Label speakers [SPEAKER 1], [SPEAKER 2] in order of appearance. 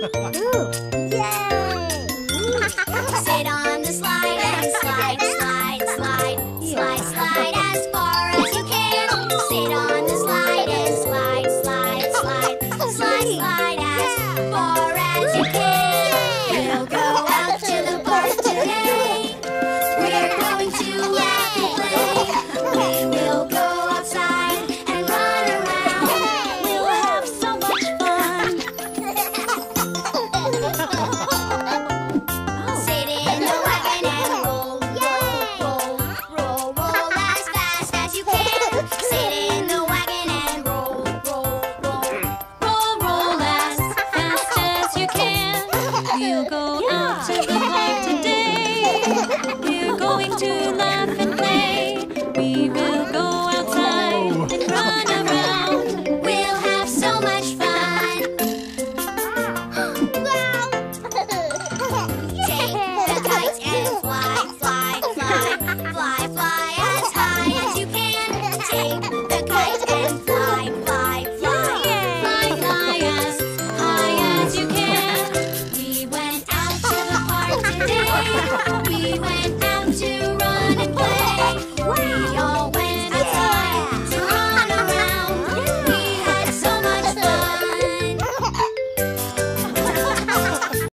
[SPEAKER 1] Sit on the slide and slide, slide, slide, slide, slide as far as you can. Sit on the slide and slide, slide, slide, slide, slide, slide. Yeah. day we went out to run and play. We all